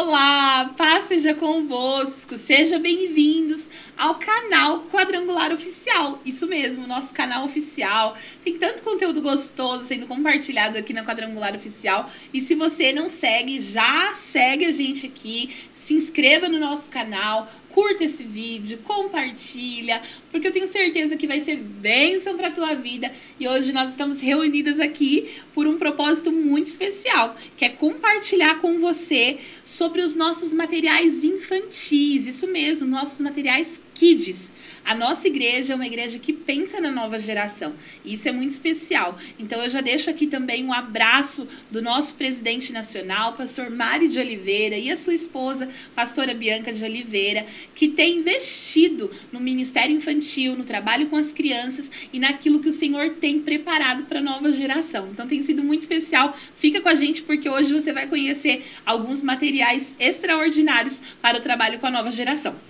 Olá, paz seja convosco, sejam bem-vindos ao canal Quadrangular Oficial. Isso mesmo, nosso canal oficial. Tem tanto conteúdo gostoso sendo compartilhado aqui na Quadrangular Oficial. E se você não segue, já segue a gente aqui, se inscreva no nosso canal, curta esse vídeo, compartilha, porque eu tenho certeza que vai ser bênção para a tua vida. E hoje nós estamos reunidas aqui por um propósito muito especial, que é compartilhar com você sobre os nossos materiais infantis, isso mesmo, nossos materiais kids. A nossa igreja é uma igreja que pensa na nova geração. E isso é muito especial. Então eu já deixo aqui também um abraço do nosso presidente nacional, pastor Mari de Oliveira, e a sua esposa, pastora Bianca de Oliveira, que tem investido no ministério infantil, no trabalho com as crianças e naquilo que o Senhor tem preparado para a nova geração. Então tem sido muito especial. Fica com a gente porque hoje você vai conhecer alguns materiais extraordinários para o trabalho com a nova geração.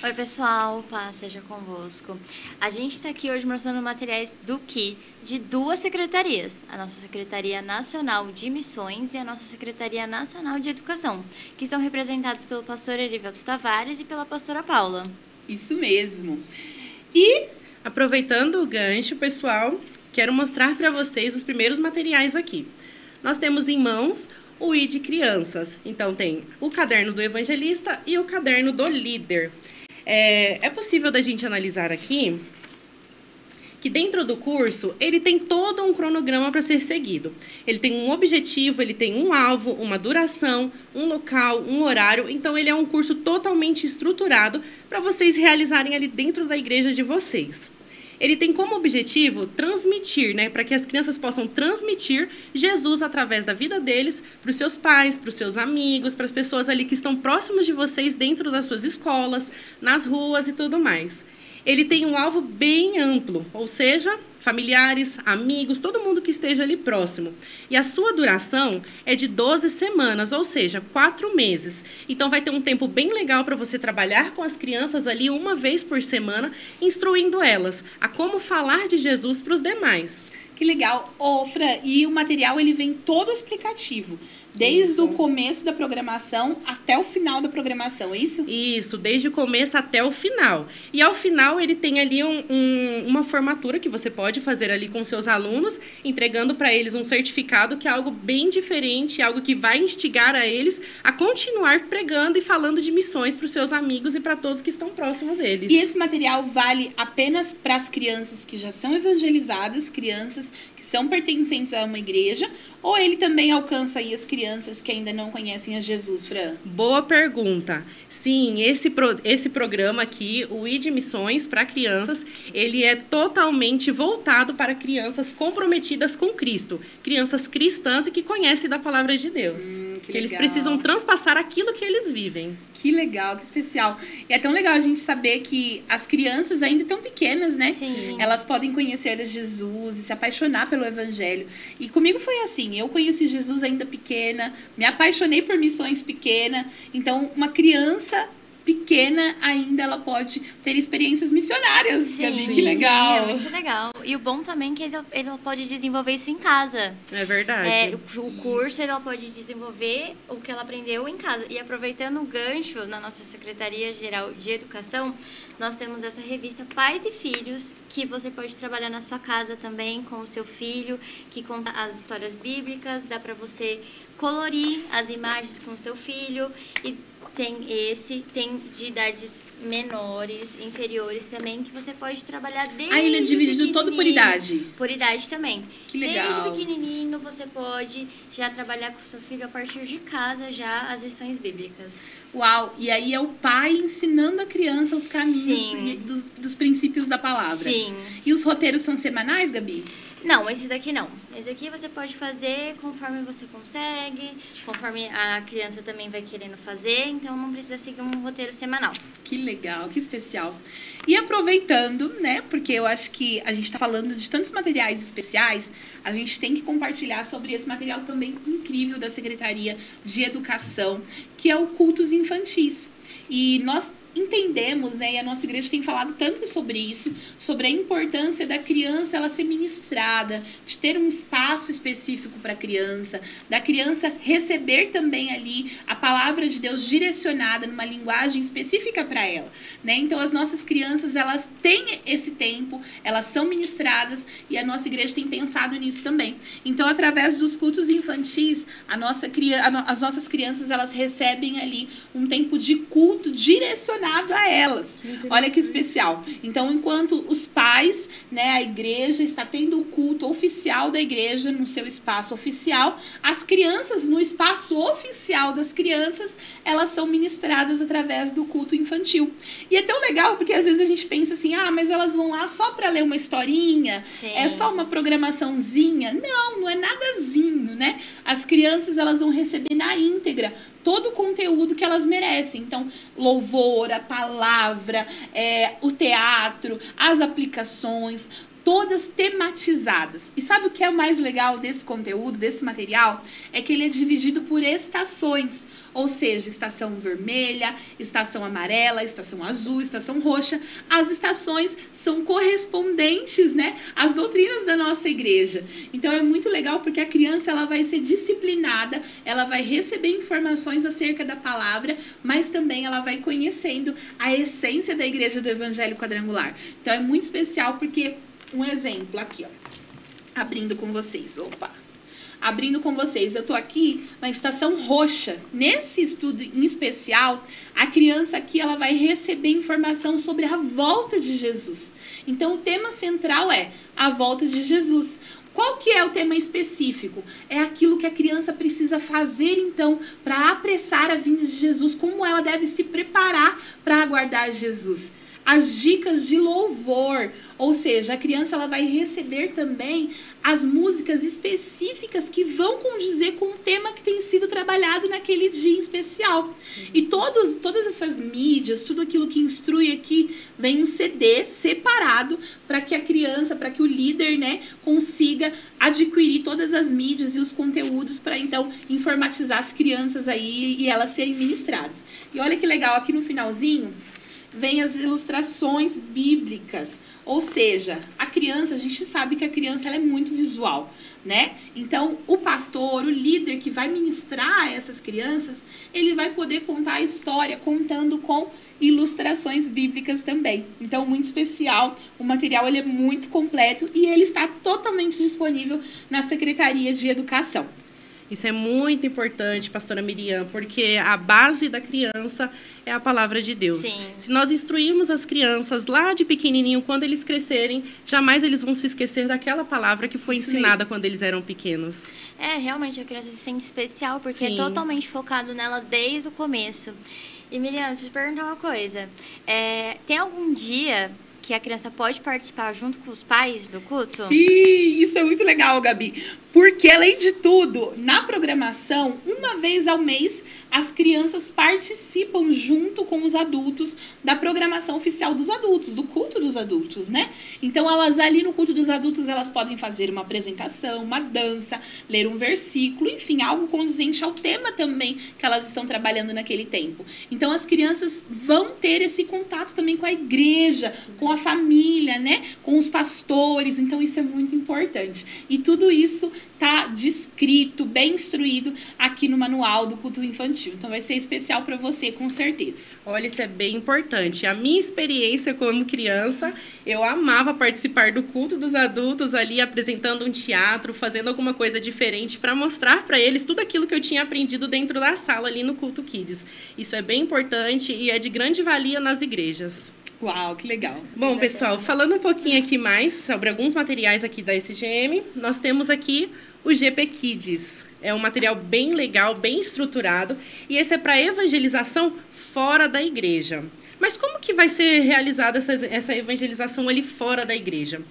Oi, pessoal, paz seja convosco. A gente está aqui hoje mostrando materiais do Kids de duas secretarias: a nossa Secretaria Nacional de Missões e a nossa Secretaria Nacional de Educação, que são representados pelo pastor Erivelto Tavares e pela pastora Paula. Isso mesmo. E, aproveitando o gancho, pessoal, quero mostrar para vocês os primeiros materiais aqui. Nós temos em mãos o ID Crianças. Então, tem o caderno do evangelista e o caderno do líder. É, é possível da gente analisar aqui que dentro do curso ele tem todo um cronograma para ser seguido. Ele tem um objetivo, ele tem um alvo, uma duração, um local, um horário. Então ele é um curso totalmente estruturado para vocês realizarem ali dentro da igreja de vocês. Ele tem como objetivo transmitir, né, para que as crianças possam transmitir Jesus através da vida deles para os seus pais, para os seus amigos, para as pessoas ali que estão próximos de vocês dentro das suas escolas, nas ruas e tudo mais ele tem um alvo bem amplo, ou seja, familiares, amigos, todo mundo que esteja ali próximo. E a sua duração é de 12 semanas, ou seja, quatro meses. Então vai ter um tempo bem legal para você trabalhar com as crianças ali uma vez por semana, instruindo elas a como falar de Jesus para os demais. Que legal. Ofra, e o material ele vem todo explicativo. Desde isso. o começo da programação até o final da programação, é isso? Isso, desde o começo até o final. E ao final ele tem ali um, um, uma formatura que você pode fazer ali com seus alunos, entregando para eles um certificado que é algo bem diferente, algo que vai instigar a eles a continuar pregando e falando de missões para os seus amigos e para todos que estão próximos deles. E esse material vale apenas para as crianças que já são evangelizadas, crianças que são pertencentes a uma igreja, ou ele também alcança aí as crianças que ainda não conhecem a Jesus, Fran? Boa pergunta. Sim, esse, pro, esse programa aqui, o ID Missões para Crianças, ele é totalmente voltado para crianças comprometidas com Cristo. Crianças cristãs e que conhecem da palavra de Deus. Hum, que eles precisam transpassar aquilo que eles vivem. Que legal, que especial. E é tão legal a gente saber que as crianças ainda tão pequenas, né? Sim. Elas podem conhecer Jesus e se apaixonar pelo evangelho. E comigo foi assim, eu conheci Jesus ainda pequena, me apaixonei por missões pequena. Então, uma criança pequena ainda ela pode ter experiências missionárias. Sim, Gabi, que legal. Sim, é muito legal. E o bom também é que ele, ele pode desenvolver isso em casa. É verdade. É, o, o curso ela pode desenvolver o que ela aprendeu em casa. E aproveitando o gancho na nossa Secretaria Geral de Educação, nós temos essa revista Pais e Filhos, que você pode trabalhar na sua casa também com o seu filho, que conta as histórias bíblicas, dá para você colorir as imagens com o seu filho e tem esse, tem de idades menores, inferiores também, que você pode trabalhar desde Ah, ele é dividido todo por idade? Por idade também. Que legal. Desde pequenininho você pode já trabalhar com seu filho a partir de casa já as lições bíblicas. Uau! E aí é o pai ensinando a criança os caminhos dos, dos princípios da palavra. Sim. E os roteiros são semanais, Gabi? Não, esse daqui não. Esse aqui você pode fazer conforme você consegue, conforme a criança também vai querendo fazer, então não precisa seguir um roteiro semanal. Que legal, que especial. E aproveitando, né, porque eu acho que a gente está falando de tantos materiais especiais, a gente tem que compartilhar sobre esse material também incrível da Secretaria de Educação, que é o Cultos Infantis. E nós entendemos, né, e a nossa igreja tem falado tanto sobre isso, sobre a importância da criança ela ser ministrada, de ter um espaço específico para a criança, da criança receber também ali a palavra de Deus direcionada numa linguagem específica para ela, né? Então as nossas crianças, elas têm esse tempo, elas são ministradas e a nossa igreja tem pensado nisso também. Então, através dos cultos infantis, a nossa, as nossas crianças, elas recebem ali um tempo de culto direcionado a elas. Olha que especial. Então, enquanto os pais, né, a igreja está tendo o culto oficial da igreja no seu espaço oficial, as crianças no espaço oficial das crianças, elas são ministradas através do culto infantil. E é tão legal porque às vezes a gente pensa assim: "Ah, mas elas vão lá só para ler uma historinha? Sim. É só uma programaçãozinha?" Não, não é nadazinho, né? As crianças elas vão receber na íntegra todo o conteúdo que elas merecem. Então, louvor, a palavra, é, o teatro, as aplicações, todas tematizadas. E sabe o que é o mais legal desse conteúdo, desse material? É que ele é dividido por estações, ou seja, estação vermelha, estação amarela, estação azul, estação roxa. As estações são correspondentes, né, às doutrinas da nossa igreja. Então é muito legal porque a criança ela vai ser disciplinada, ela vai receber informações acerca da palavra, mas também ela vai conhecendo a essência da igreja do evangelho quadrangular. Então é muito especial porque um exemplo aqui, ó. Abrindo com vocês. Opa! Abrindo com vocês. Eu tô aqui na estação roxa. Nesse estudo em especial, a criança aqui ela vai receber informação sobre a volta de Jesus. Então, o tema central é a volta de Jesus. Qual que é o tema específico? É aquilo que a criança precisa fazer então para apressar a vinda de Jesus, como ela deve se preparar para aguardar Jesus as dicas de louvor, ou seja, a criança ela vai receber também as músicas específicas que vão condizer com o tema que tem sido trabalhado naquele dia especial. Uhum. E todos, todas essas mídias, tudo aquilo que instrui aqui, vem um CD separado para que a criança, para que o líder, né, consiga adquirir todas as mídias e os conteúdos para então informatizar as crianças aí e elas serem ministradas. E olha que legal aqui no finalzinho, vem as ilustrações bíblicas. Ou seja, a criança, a gente sabe que a criança ela é muito visual, né? Então, o pastor, o líder que vai ministrar essas crianças, ele vai poder contar a história contando com ilustrações bíblicas também. Então, muito especial. O material ele é muito completo e ele está totalmente disponível na Secretaria de Educação. Isso é muito importante, pastora Miriam, porque a base da criança é a palavra de Deus. Sim. Se nós instruirmos as crianças lá de pequenininho, quando eles crescerem, jamais eles vão se esquecer daquela palavra que foi Isso ensinada mesmo. quando eles eram pequenos. É, realmente a criança se sente especial, porque é Sim. é totalmente focado nela desde o começo. E Miriam, deixa eu te perguntar uma coisa. É, tem algum dia que a criança pode participar junto com os pais do culto? Sim, isso é muito legal, Gabi. Porque, além de tudo, na programação, uma vez ao mês, as crianças participam junto com os adultos da programação oficial dos adultos, do culto dos adultos, né? Então, elas ali no culto dos adultos, elas podem fazer uma apresentação, uma dança, ler um versículo, enfim, algo condizente ao tema também que elas estão trabalhando naquele tempo. Então, as crianças vão ter esse contato também com a igreja, com a família, né? Com os pastores. Então, isso é muito importante. E tudo isso tá descrito, bem instruído aqui no manual do culto infantil. Então vai ser especial para você, com certeza. Olha, isso é bem importante. A minha experiência quando criança, eu amava participar do culto dos adultos ali apresentando um teatro, fazendo alguma coisa diferente para mostrar para eles tudo aquilo que eu tinha aprendido dentro da sala ali no culto Kids. Isso é bem importante e é de grande valia nas igrejas. Uau, que legal. Bom, pessoal, falando um pouquinho aqui mais sobre alguns materiais aqui da SGM, nós temos aqui o GP Kids. É um material bem legal, bem estruturado, e esse é para evangelização fora da igreja. Mas como que vai ser realizada essa, essa evangelização ali fora da igreja?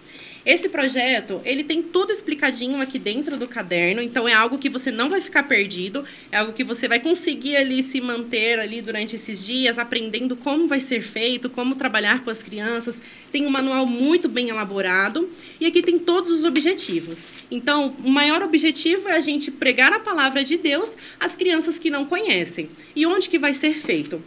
Esse projeto, ele tem tudo explicadinho aqui dentro do caderno, então é algo que você não vai ficar perdido, é algo que você vai conseguir ali se manter ali durante esses dias, aprendendo como vai ser feito, como trabalhar com as crianças. Tem um manual muito bem elaborado e aqui tem todos os objetivos. Então, o maior objetivo é a gente pregar a palavra de Deus às crianças que não conhecem. E onde que vai ser feito?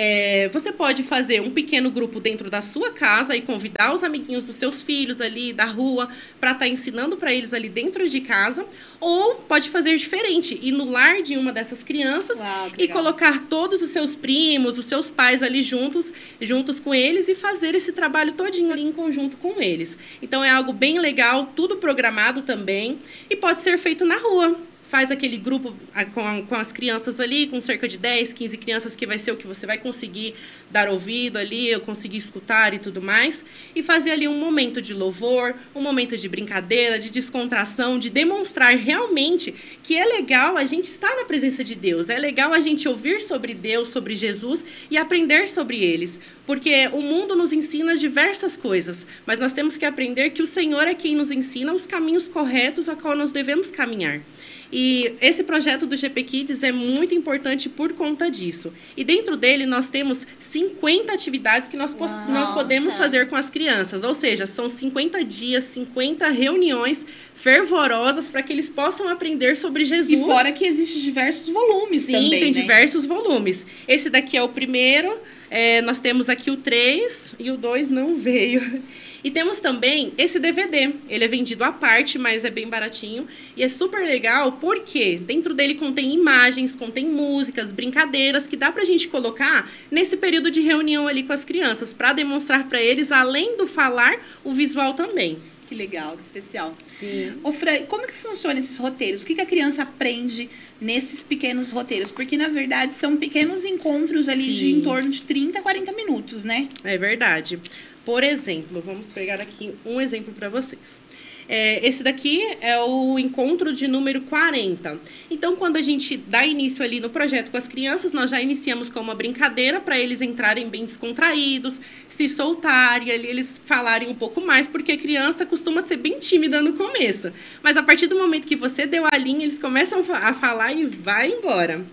É, você pode fazer um pequeno grupo dentro da sua casa e convidar os amiguinhos dos seus filhos ali da rua para estar tá ensinando para eles ali dentro de casa, ou pode fazer diferente, ir no lar de uma dessas crianças Uau, e colocar todos os seus primos, os seus pais ali juntos, juntos com eles e fazer esse trabalho todinho ali em conjunto com eles. Então é algo bem legal, tudo programado também e pode ser feito na rua faz aquele grupo com, com as crianças ali, com cerca de 10, 15 crianças, que vai ser o que você vai conseguir dar ouvido ali, eu conseguir escutar e tudo mais, e fazer ali um momento de louvor, um momento de brincadeira, de descontração, de demonstrar realmente que é legal a gente estar na presença de Deus, é legal a gente ouvir sobre Deus, sobre Jesus e aprender sobre eles, porque o mundo nos ensina diversas coisas, mas nós temos que aprender que o Senhor é quem nos ensina os caminhos corretos a qual nós devemos caminhar. E esse projeto do GP Kids é muito importante por conta disso. E dentro dele nós temos 50 atividades que nós, Uau, nós podemos nossa. fazer com as crianças. Ou seja, são 50 dias, 50 reuniões fervorosas para que eles possam aprender sobre Jesus. E fora que existe diversos volumes Sim, também, tem né? diversos volumes. Esse daqui é o primeiro. é, nós temos aqui o 3 e o 2 não veio. E temos também esse DVD. Ele é vendido à parte, mas é bem baratinho. E é super legal porque dentro dele contém imagens, contém músicas, brincadeiras que dá pra gente colocar nesse período de reunião ali com as crianças, para demonstrar para eles, além do falar, o visual também. Que legal, que especial. Sim. Ô, Fran, como que funciona esses roteiros? O que, que a criança aprende nesses pequenos roteiros? Porque, na verdade, são pequenos encontros ali de Sim. em torno de 30, 40 minutos, né? É verdade. Por exemplo, vamos pegar aqui um exemplo para vocês. É, esse daqui é o encontro de número 40. Então, quando a gente dá início ali no projeto com as crianças, nós já iniciamos com uma brincadeira para eles entrarem bem descontraídos, se soltarem, ali eles falarem um pouco mais, porque a criança costuma ser bem tímida no começo. Mas a partir do momento que você deu a linha, eles começam a falar e vai embora.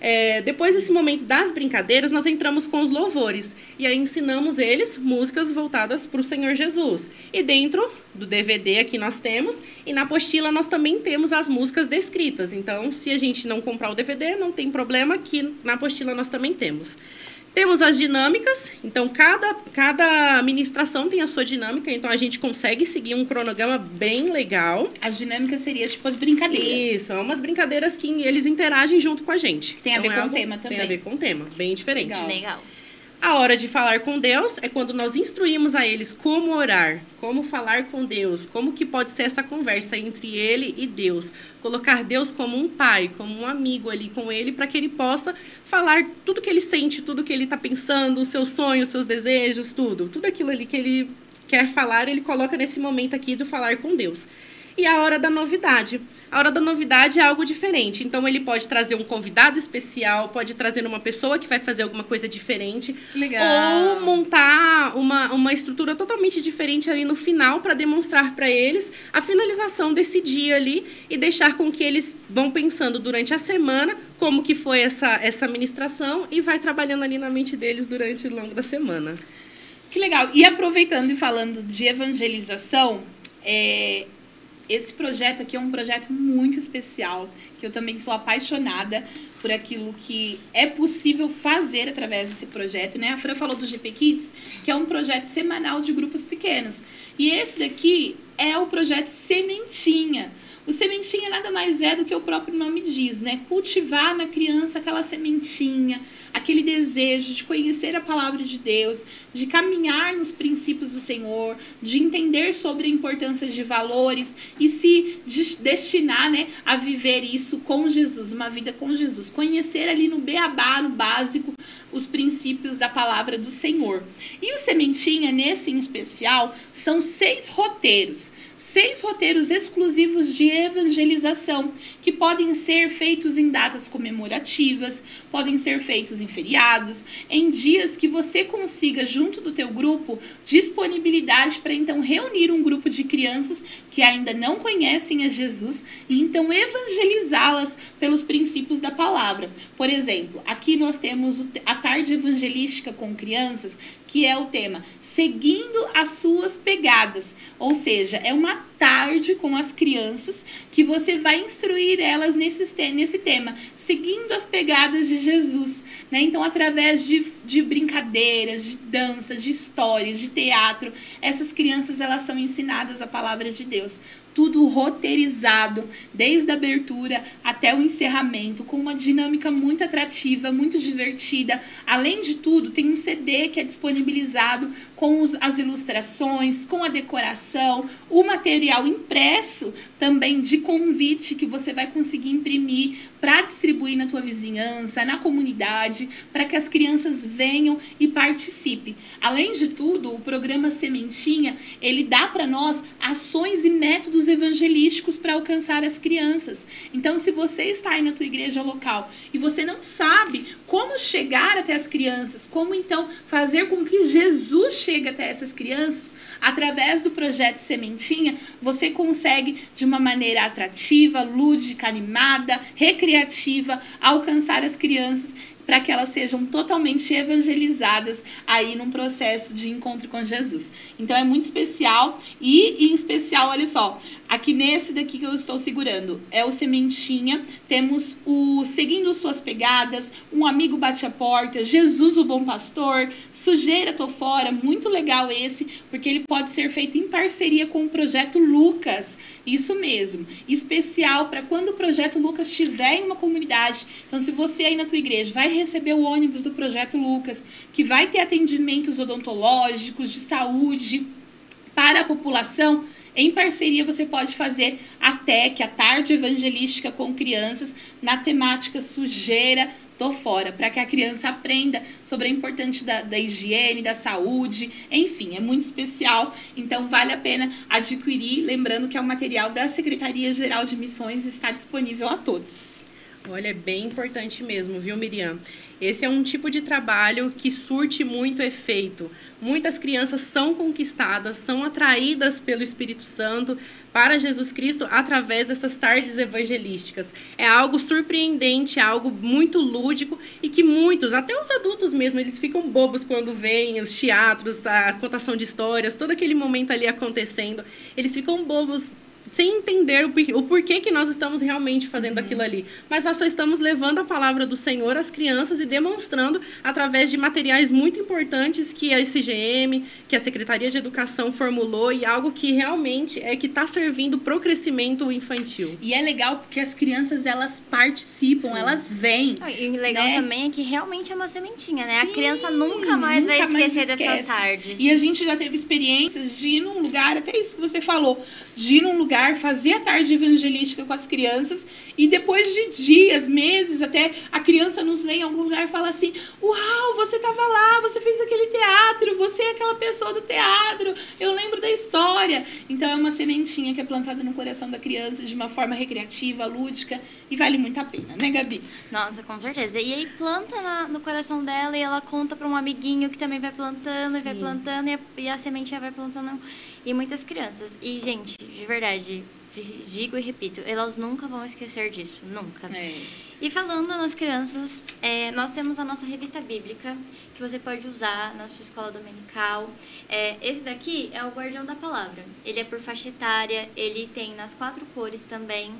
É, depois desse momento das brincadeiras, nós entramos com os louvores. E aí ensinamos eles músicas voltadas para o Senhor Jesus. E dentro do DVD aqui nós temos, e na apostila nós também temos as músicas descritas. Então, se a gente não comprar o DVD, não tem problema, que na apostila nós também temos. Temos as dinâmicas, então cada, cada ministração tem a sua dinâmica, então a gente consegue seguir um cronograma bem legal. As dinâmicas seriam tipo as brincadeiras. Isso, são umas brincadeiras que eles interagem junto com a gente. Tem a ver é com o algo- tema Tem também. a ver com o tema, bem diferente. Legal. Legal. A hora de falar com Deus é quando nós instruímos a eles como orar, como falar com Deus, como que pode ser essa conversa entre ele e Deus. Colocar Deus como um pai, como um amigo ali com ele, para que ele possa falar tudo que ele sente, tudo que ele está pensando, os seus sonhos, os seus desejos, tudo. Tudo aquilo ali que ele quer falar, ele coloca nesse momento aqui do falar com Deus. E a hora da novidade. A hora da novidade é algo diferente. Então, ele pode trazer um convidado especial, pode trazer uma pessoa que vai fazer alguma coisa diferente. Legal. Ou montar uma, uma estrutura totalmente diferente ali no final para demonstrar para eles a finalização desse dia ali e deixar com que eles vão pensando durante a semana como que foi essa, essa ministração e vai trabalhando ali na mente deles durante o longo da semana. Que legal. E aproveitando e falando de evangelização, é, esse projeto aqui é um projeto muito especial, que eu também sou apaixonada por aquilo que é possível fazer através desse projeto, né? A Fran falou do GP Kids, que é um projeto semanal de grupos pequenos. E esse daqui é o projeto Sementinha. O sementinha nada mais é do que o próprio nome diz, né? Cultivar na criança aquela sementinha, aquele desejo de conhecer a palavra de Deus, de caminhar nos princípios do Senhor, de entender sobre a importância de valores e se des- destinar, né, a viver isso com Jesus, uma vida com Jesus, conhecer ali no beabá, no básico, os princípios da palavra do Senhor. E o Sementinha, nesse em especial, são seis roteiros, seis roteiros exclusivos de evangelização, que podem ser feitos em datas comemorativas, podem ser feitos em feriados, em dias que você consiga, junto do teu grupo, disponibilidade para então reunir um grupo de crianças que ainda não conhecem a Jesus e então evangelizá-las pelos princípios da palavra. Por exemplo, aqui nós temos a tarde evangelística com crianças, que é o tema Seguindo as suas pegadas. Ou seja, é uma tarde com as crianças que você vai instruir elas nesse, nesse tema, seguindo as pegadas de Jesus. Né? Então, através de, de brincadeiras, de dança, de histórias, de teatro, essas crianças elas são ensinadas a palavra de Deus tudo roteirizado, desde a abertura até o encerramento, com uma dinâmica muito atrativa, muito divertida. Além de tudo, tem um CD que é disponibilizado com os, as ilustrações, com a decoração, o material impresso também de convite que você vai conseguir imprimir para distribuir na tua vizinhança, na comunidade, para que as crianças venham e participem. Além de tudo, o programa Sementinha, ele dá para nós ações e métodos evangelísticos para alcançar as crianças. Então, se você está aí na tua igreja local e você não sabe como chegar até as crianças, como então fazer com que Jesus chegue até essas crianças, através do projeto Sementinha, você consegue de uma maneira atrativa, lúdica, animada, recreativa, alcançar as crianças para que elas sejam totalmente evangelizadas aí num processo de encontro com Jesus. Então é muito especial e em especial, olha só, aqui nesse daqui que eu estou segurando é o sementinha, temos o seguindo suas pegadas, um amigo bate a porta, Jesus o bom pastor, sujeira tô fora, muito legal esse, porque ele pode ser feito em parceria com o projeto Lucas. Isso mesmo, especial para quando o projeto Lucas estiver em uma comunidade. Então se você aí na tua igreja vai receber o ônibus do Projeto Lucas, que vai ter atendimentos odontológicos, de saúde para a população. Em parceria, você pode fazer a TEC, a Tarde Evangelística com Crianças, na temática sujeira, tô fora, para que a criança aprenda sobre a importância da, da higiene, da saúde, enfim, é muito especial, então vale a pena adquirir, lembrando que é um material da Secretaria Geral de Missões está disponível a todos. Olha, é bem importante mesmo, viu, Miriam? Esse é um tipo de trabalho que surte muito efeito. Muitas crianças são conquistadas, são atraídas pelo Espírito Santo para Jesus Cristo através dessas tardes evangelísticas. É algo surpreendente, é algo muito lúdico e que muitos, até os adultos mesmo, eles ficam bobos quando veem os teatros, a contação de histórias, todo aquele momento ali acontecendo. Eles ficam bobos sem entender o, porquê, o porquê que nós estamos realmente fazendo uhum. aquilo ali. Mas nós só estamos levando a palavra do Senhor às crianças e demonstrando através de materiais muito importantes que a SGM, que a Secretaria de Educação formulou e algo que realmente é que está servindo para o crescimento infantil. E é legal porque as crianças elas participam, Sim. elas vêm. E legal né? também é que realmente é uma sementinha, né? Sim, a criança nunca mais nunca vai esquecer mais dessas tardes. E a gente já teve experiências de ir num lugar, até isso que você falou, de ir num lugar lugar, fazer a tarde evangelística com as crianças e depois de dias, meses, até a criança nos vem em algum lugar e fala assim: Uau, você estava lá, você fez aquele teatro, você é aquela pessoa do teatro, eu lembro da história. Então é uma sementinha que é plantada no coração da criança de uma forma recreativa, lúdica e vale muito a pena, né, Gabi? Nossa, com certeza. E aí planta na, no coração dela e ela conta para um amiguinho que também vai plantando Sim. e vai plantando e a, e a sementinha vai plantando e muitas crianças. E, gente, de verdade, digo e repito, elas nunca vão esquecer disso, nunca. É. E falando nas crianças, é, nós temos a nossa revista bíblica, que você pode usar na sua escola dominical. É, esse daqui é o Guardião da Palavra. Ele é por faixa etária, ele tem nas quatro cores também.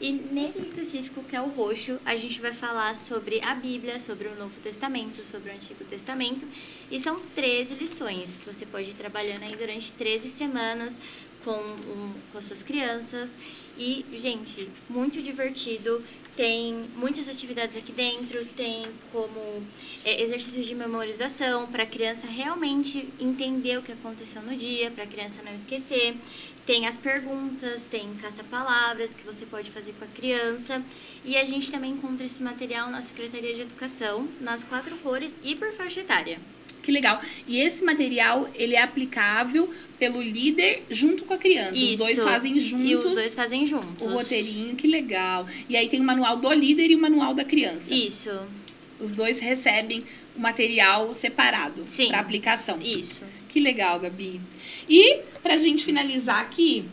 E nesse específico, que é o roxo, a gente vai falar sobre a Bíblia, sobre o Novo Testamento, sobre o Antigo Testamento. E são 13 lições que você pode ir trabalhando aí durante 13 semanas com, um, com as suas crianças. E, gente, muito divertido. Tem muitas atividades aqui dentro, tem como é, exercícios de memorização para a criança realmente entender o que aconteceu no dia, para a criança não esquecer. Tem as perguntas, tem caça-palavras que você pode fazer com a criança. E a gente também encontra esse material na Secretaria de Educação, nas quatro cores e por faixa etária. Que legal. E esse material, ele é aplicável pelo líder junto com a criança. Isso. Os dois fazem juntos. E os dois fazem juntos. O roteirinho, que legal. E aí tem o manual do líder e o manual da criança. Isso. Os dois recebem o material separado para aplicação. Isso. Que legal, Gabi. E pra gente finalizar aqui,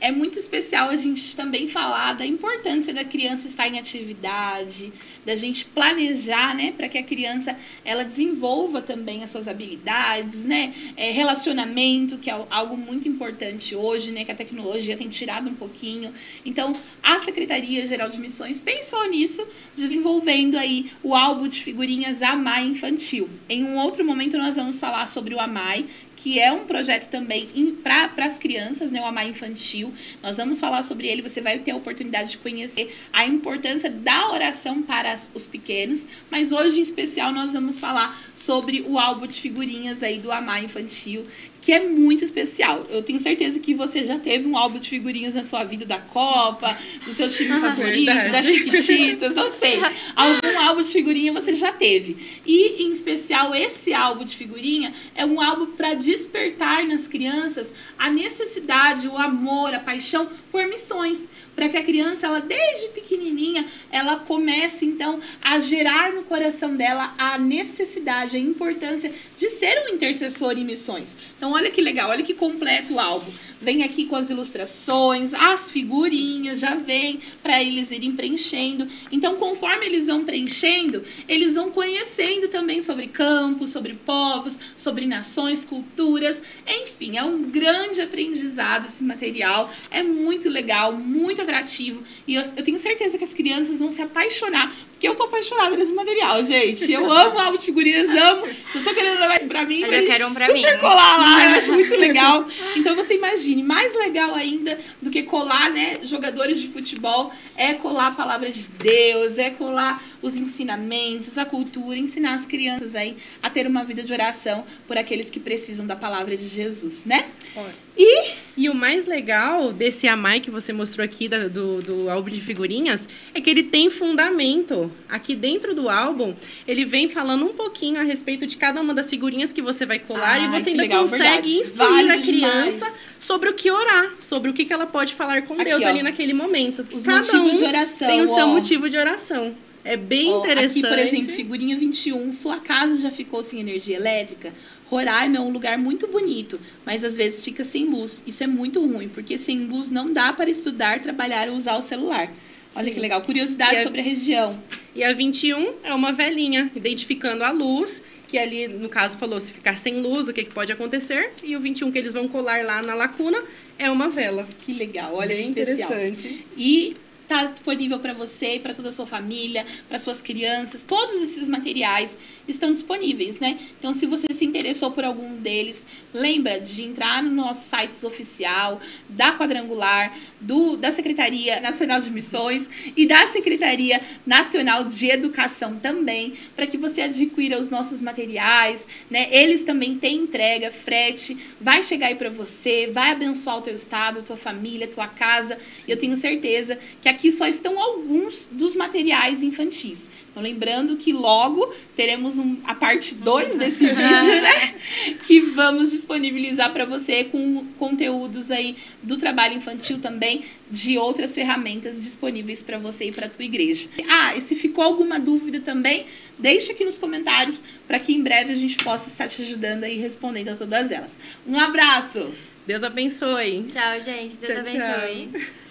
é muito especial a gente também falar da importância da criança estar em atividade, da gente planejar, né, para que a criança ela desenvolva também as suas habilidades, né, é, relacionamento, que é algo muito importante hoje, né, que a tecnologia tem tirado um pouquinho. Então, a Secretaria Geral de Missões pensou nisso, desenvolvendo aí o álbum de figurinhas Amai Infantil. Em um outro momento nós vamos falar sobre o Amai, que é um projeto também para as crianças, né, o Amar Infantil. Nós vamos falar sobre ele, você vai ter a oportunidade de conhecer a importância da oração para os pequenos, mas hoje em especial nós vamos falar sobre o álbum de figurinhas aí do Amar Infantil, que é muito especial. Eu tenho certeza que você já teve um álbum de figurinhas na sua vida da Copa, do seu time ah, favorito, verdade. das Chiquititas, não sei. Algum álbum de figurinha você já teve. E, em especial, esse álbum de figurinha é um álbum para despertar nas crianças a necessidade, o amor, a paixão por missões para que a criança, ela desde pequenininha, ela comece então a gerar no coração dela a necessidade, a importância de ser um intercessor em missões. Então, olha que legal, olha que completo o álbum. Vem aqui com as ilustrações, as figurinhas, já vem para eles irem preenchendo. Então, conforme eles vão preenchendo, eles vão conhecendo também sobre campos, sobre povos, sobre nações, culturas, enfim, é um grande aprendizado esse material. É muito legal, muito atrativo. E eu, eu tenho certeza que as crianças vão se apaixonar. Porque eu tô apaixonada nesse material, gente. Eu amo álbum de figurinhas, amo. Não tô querendo levar isso pra mim, mas, mas eu quero um pra super mim. colar lá. Eu acho muito legal. Então você imagine, mais legal ainda do que colar, né, jogadores de futebol, é colar a palavra de Deus, é colar os ensinamentos, a cultura, ensinar as crianças aí a ter uma vida de oração por aqueles que precisam da palavra de Jesus, né? E, e o mais legal desse Amai que você mostrou aqui da, do, do álbum de figurinhas é que ele tem fundamento. Aqui dentro do álbum, ele vem falando um pouquinho a respeito de cada uma das figurinhas que você vai colar Ai, e você ainda legal, consegue verdade. instruir vale a criança demais. sobre o que orar, sobre o que, que ela pode falar com aqui, Deus ó, ali naquele momento. Os cada motivos um de oração. Tem o ó. seu motivo de oração. É bem interessante. Aqui, por exemplo, figurinha 21, sua casa já ficou sem energia elétrica? Roraima é um lugar muito bonito, mas às vezes fica sem luz. Isso é muito ruim, porque sem luz não dá para estudar, trabalhar ou usar o celular. Olha Sim. que legal. Curiosidade a, sobre a região. E a 21 é uma velhinha, identificando a luz, que ali, no caso, falou se ficar sem luz, o que, que pode acontecer. E o 21 que eles vão colar lá na lacuna é uma vela. Que legal, olha Bem que especial. Interessante. E está disponível para você e para toda a sua família, para suas crianças. Todos esses materiais estão disponíveis, né? Então, se você se interessou por algum deles, lembra de entrar no nosso site oficial da Quadrangular, do, da Secretaria Nacional de Missões e da Secretaria Nacional de Educação também, para que você adquira os nossos materiais, né? Eles também têm entrega, frete, vai chegar aí para você, vai abençoar o teu estado, tua família, tua casa. Sim. Eu tenho certeza que a aqui só estão alguns dos materiais infantis. Então, lembrando que logo teremos um, a parte 2 desse vídeo, né? Que vamos disponibilizar para você com conteúdos aí do trabalho infantil também, de outras ferramentas disponíveis para você e para a tua igreja. Ah, e se ficou alguma dúvida também, deixa aqui nos comentários para que em breve a gente possa estar te ajudando aí respondendo a todas elas. Um abraço! Deus abençoe. Tchau, gente. Deus tchau, abençoe. Tchau.